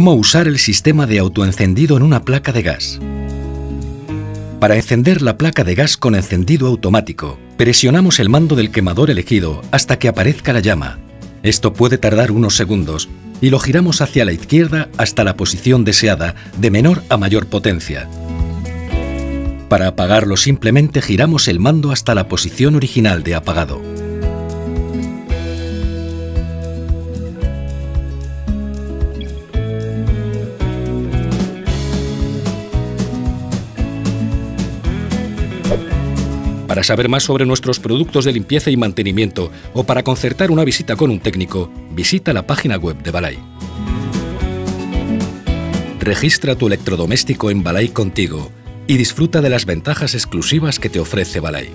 cómo usar el sistema de autoencendido en una placa de gas. Para encender la placa de gas con encendido automático, presionamos el mando del quemador elegido hasta que aparezca la llama. Esto puede tardar unos segundos y lo giramos hacia la izquierda hasta la posición deseada de menor a mayor potencia. Para apagarlo simplemente giramos el mando hasta la posición original de apagado. Para saber más sobre nuestros productos de limpieza y mantenimiento o para concertar una visita con un técnico, visita la página web de Balay. Registra tu electrodoméstico en Balay contigo y disfruta de las ventajas exclusivas que te ofrece Balay.